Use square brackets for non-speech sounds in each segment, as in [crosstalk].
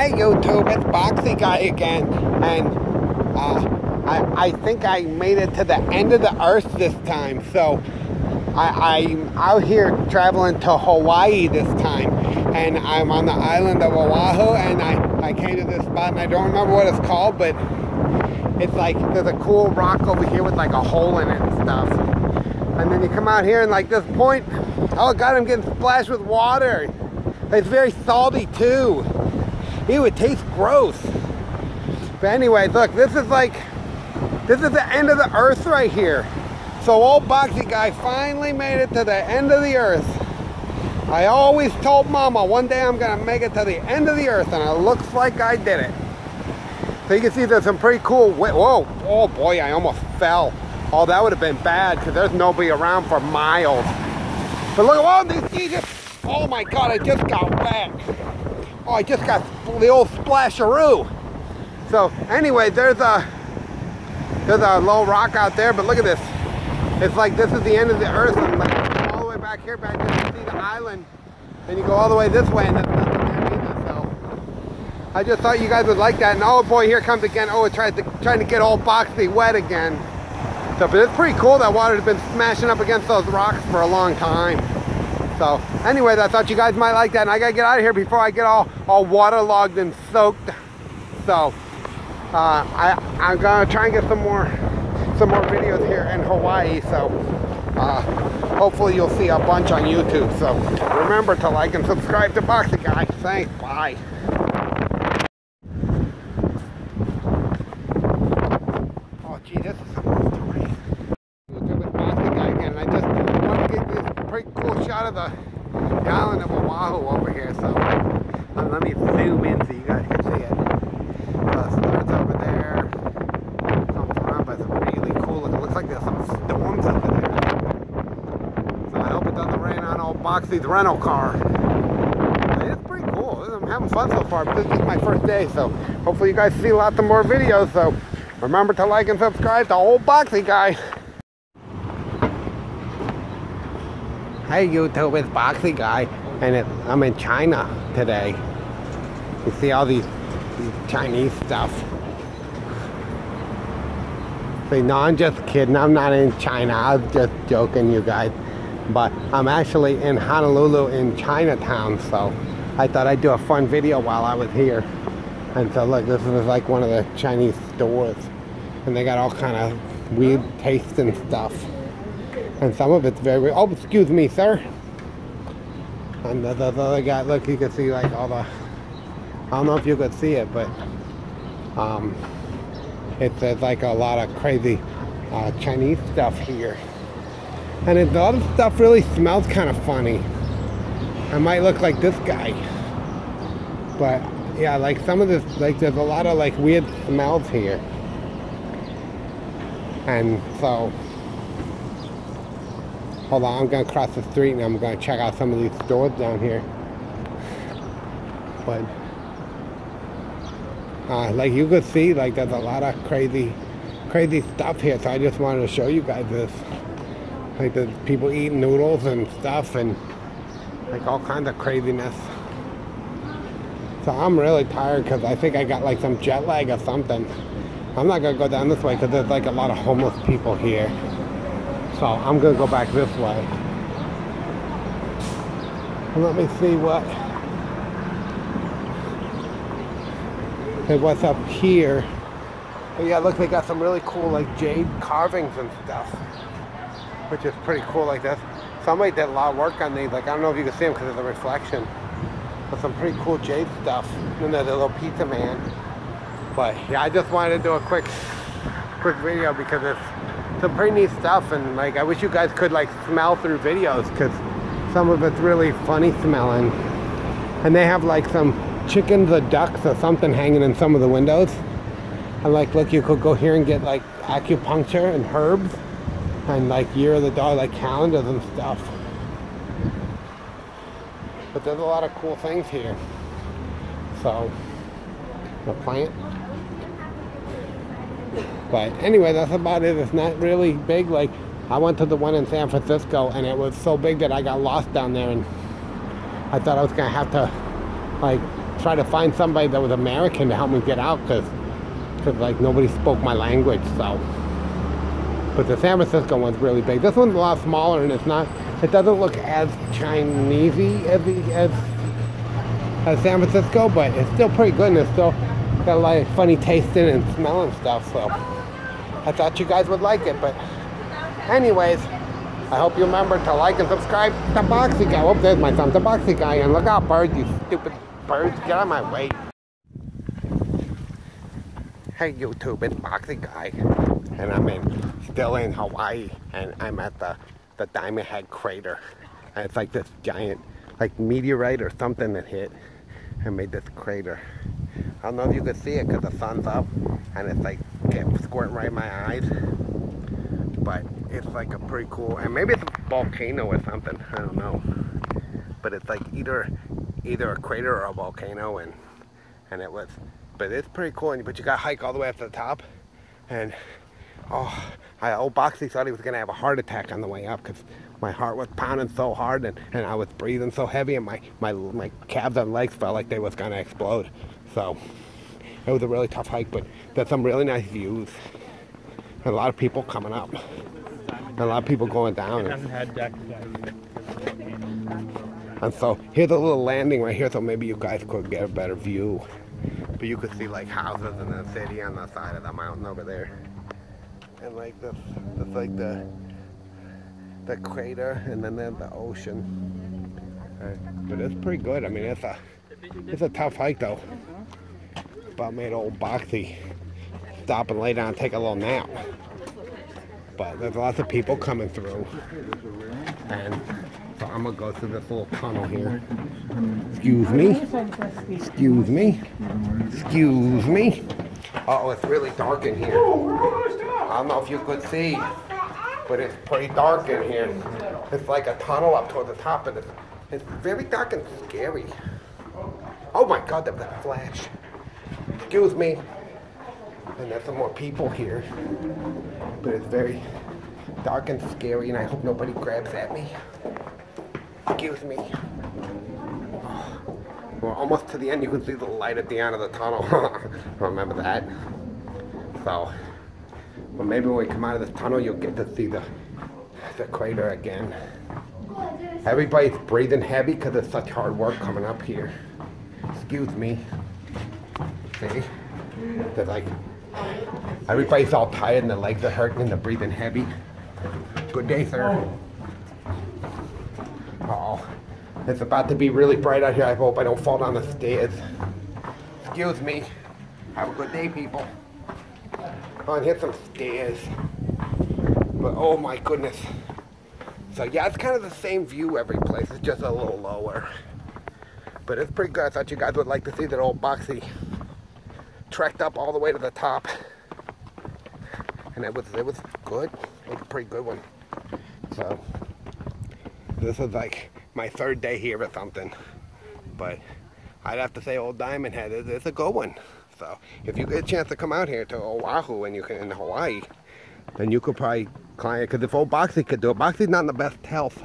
Hey YouTube, it's Boxy Guy again, and uh, I, I think I made it to the end of the earth this time, so I, I'm out here traveling to Hawaii this time, and I'm on the island of Oahu, and I, I came to this spot, and I don't remember what it's called, but it's like, there's a cool rock over here with like a hole in it and stuff, and then you come out here, and like this point, oh god, I'm getting splashed with water, it's very salty too. It tastes gross. But anyway, look, this is like, this is the end of the earth right here. So old Boxy Guy finally made it to the end of the earth. I always told Mama one day I'm gonna make it to the end of the earth and it looks like I did it. So you can see there's some pretty cool, whoa, oh boy, I almost fell. Oh, that would have been bad because there's nobody around for miles. But look, oh, these, oh my God, I just got wet. Oh, I just got the old splasheroo. So anyway, there's a there's a low rock out there, but look at this. It's like this is the end of the earth, and like all the way back here, back there, you see the island, and you go all the way this way, and there's nothing there either. So I just thought you guys would like that. And oh boy, here comes again. Oh, it tries to trying to get all boxy wet again. So, but it's pretty cool. That water's been smashing up against those rocks for a long time. So anyways, I thought you guys might like that. And I gotta get out of here before I get all, all waterlogged and soaked. So uh, I, I'm gonna try and get some more some more videos here in Hawaii. So uh, hopefully you'll see a bunch on YouTube. So remember to like and subscribe to Boxy Guy. Thanks, bye. Oh gee, this is some story. With Boxy Guy again. I just want to get this pretty cool shot of the, the island of Oahu over here. So uh, let me zoom in so you guys can see it. So it starts over there, comes around, but it's really cool. It looks like there's some storms over there. So I hope it doesn't rain Boxy's rental car. It's pretty cool. I'm having fun so far, this is my first day, so hopefully you guys see lots of more videos. So remember to like and subscribe to old Boxy Guy. Hey YouTube, it's Boxy Guy, and it, I'm in China today. You see all these, these Chinese stuff. See, no, I'm just kidding. I'm not in China. I was just joking, you guys. But I'm actually in Honolulu in Chinatown, so I thought I'd do a fun video while I was here. And so look, this is like one of the Chinese stores. And they got all kind of weird tastes and stuff and some of it's very oh excuse me sir and the, the, the other guy look you can see like all the I don't know if you could see it but um like a lot of crazy uh, Chinese stuff here and it, the other stuff really smells kind of funny I might look like this guy but yeah like some of this like there's a lot of like weird smells here and so Hold on, I'm gonna cross the street and I'm gonna check out some of these stores down here. But uh, like you could see, like there's a lot of crazy, crazy stuff here. So I just wanted to show you guys this. Like the people eating noodles and stuff and like all kinds of craziness. So I'm really tired because I think I got like some jet lag or something. I'm not gonna go down this way because there's like a lot of homeless people here. So I'm gonna go back this way. Let me see what what's up here. But yeah, look, they got some really cool like jade carvings and stuff, which is pretty cool. Like this. somebody did a lot of work on these. Like I don't know if you can see them because of the reflection, but some pretty cool jade stuff. And there's a little pizza man. But yeah, I just wanted to do a quick, quick video because it's some pretty neat stuff and like I wish you guys could like smell through videos because some of it's really funny smelling and they have like some chickens or ducks or something hanging in some of the windows and like look you could go here and get like acupuncture and herbs and like year of the dog like calendars and stuff but there's a lot of cool things here so the plant but anyway, that's about it. It's not really big. Like I went to the one in San Francisco and it was so big that I got lost down there and I thought I was gonna have to like try to find somebody that was American to help me get out because because like nobody spoke my language so but the San Francisco one's really big this one's a lot smaller and it's not it doesn't look as Chinesey as as as San Francisco but it's still pretty good and it's still got a lot of funny tasting and smelling stuff so I thought you guys would like it but anyways I hope you remember to like and subscribe to Boxy Guy. Oh, there's my son, the Boxy Guy. And look out, birds, you stupid birds. Get out of my way. Hey, YouTube, it's Boxy Guy. And I'm in, still in Hawaii. And I'm at the, the Diamond Head crater. And it's like this giant, like meteorite or something that hit and made this crater. I don't know if you can see it because the sun's up. And it's like getting squirting right in my eyes but it's like a pretty cool and maybe it's a volcano or something I don't know but it's like either either a crater or a volcano and and it was but it's pretty cool and but you got to hike all the way up to the top and oh I old Boxy thought he was gonna have a heart attack on the way up because my heart was pounding so hard and, and I was breathing so heavy and my, my my calves and legs felt like they was gonna explode so it was a really tough hike but there's some really nice views a lot of people coming up. a lot of people going down. And so here's a little landing right here, so maybe you guys could get a better view. But you could see like houses in the city on the side of the mountain over there. And like this, that's like the the crater, and then there's the ocean. Right. But it's pretty good. I mean, it's a it's a tough hike though. About made old boxy stop and lay down and take a little nap. But there's lots of people coming through. And so I'm gonna go through this little tunnel here. Excuse me. Excuse me. Excuse me. Uh oh, it's really dark in here. I don't know if you could see, but it's pretty dark in here. It's like a tunnel up toward the top, and it's, it's very dark and scary. Oh my god, that was a flash. Excuse me. And there's some more people here. But it's very dark and scary and I hope nobody grabs at me. Excuse me. We're almost to the end. You can see the light at the end of the tunnel. [laughs] Remember that? So, but maybe when we come out of the tunnel, you'll get to see the, the crater again. Everybody's breathing heavy because it's such hard work coming up here. Excuse me. See? They're like Everybody's all tired and the legs are hurting and they're breathing heavy. Good day, sir. Uh oh. It's about to be really bright out here. I hope I don't fall down the stairs. Excuse me. Have a good day, people. On, hit some stairs. But oh my goodness. So yeah, it's kind of the same view every place. It's just a little lower. But it's pretty good. I thought you guys would like to see that old boxy trekked up all the way to the top. And it was it was good. It was a pretty good one. So this is like my third day here or something. But I'd have to say Old Diamond Head is it's a good one. So if you get a chance to come out here to Oahu and you can in Hawaii, then you could probably climb it. Because if old Boxy could do it, Boxy's not in the best health.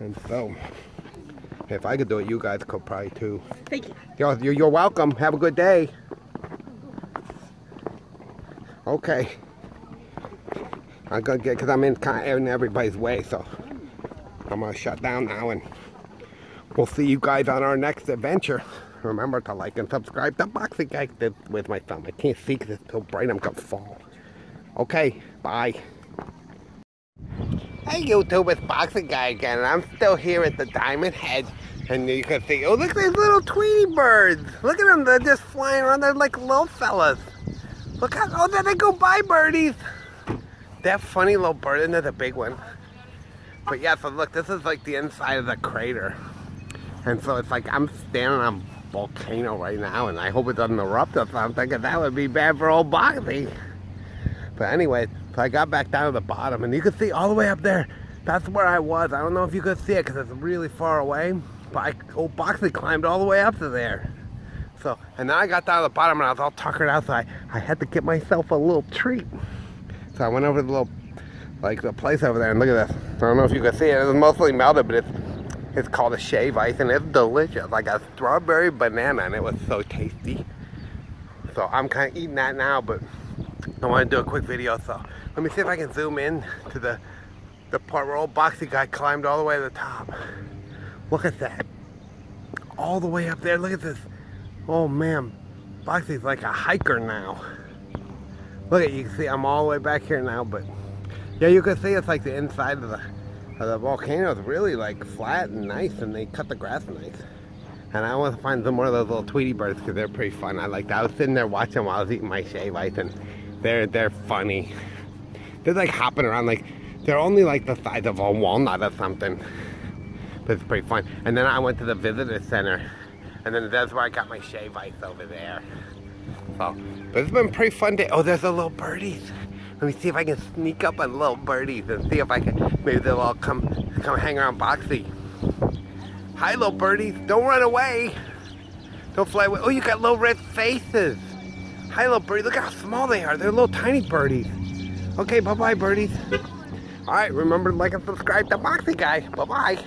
And so if I could do it, you guys could probably too. Thank you. You're, you're welcome. Have a good day. Okay. I'm gonna get, cause I'm in kind of in everybody's way, so I'm gonna shut down now and we'll see you guys on our next adventure. Remember to like and subscribe to Boxy Guy with my thumb. I can't see because it's so bright I'm gonna fall. Okay, bye. Hey YouTube, it's Boxy Guy again, and I'm still here at the Diamond Head. And you can see, oh look at these little Tweety birds. Look at them, they're just flying around, they're like little fellas. Look how, oh, there they go by, birdies. That funny little bird, and there's a big one. But yeah, so look, this is like the inside of the crater. And so it's like I'm standing on volcano right now, and I hope it doesn't erupt something, because that would be bad for old Boxy. But anyway, so I got back down to the bottom, and you can see all the way up there. That's where I was. I don't know if you could see it, because it's really far away. But I, old Boxy climbed all the way up to there. So, and then I got down to the bottom and I was all tuckered out, so I, I had to get myself a little treat. So I went over to the little, like the place over there and look at this. I don't know if you can see it, It's mostly melted, but it's, It's called a shave ice and it's delicious. Like a strawberry banana and it was so tasty. So I'm kind of eating that now, but I want to do a quick video. So let me see if I can zoom in to the, the part where old boxy guy climbed all the way to the top. Look at that. All the way up there. Look at this. Oh man, Boxy's like a hiker now. Look at you see I'm all the way back here now, but yeah, you can see it's like the inside of the of the volcano is really like flat and nice, and they cut the grass nice. And I want to find some more of those little Tweety birds because they're pretty fun. I like that. I was sitting there watching while I was eating my shave ice, and they're they're funny. They're like hopping around like they're only like the size of a walnut or something. But it's pretty fun. And then I went to the visitor center, and then that's where I got my shave ice over there. So, but it's been pretty fun day. Oh, there's the little birdies. Let me see if I can sneak up on little birdies and see if I can, maybe they'll all come, come hang around Boxy. Hi, little birdies. Don't run away. Don't fly away. Oh, you got little red faces. Hi, little birdies. Look how small they are. They're little tiny birdies. Okay, bye-bye, birdies. All right, remember to like and subscribe to Boxy Guy. Bye-bye.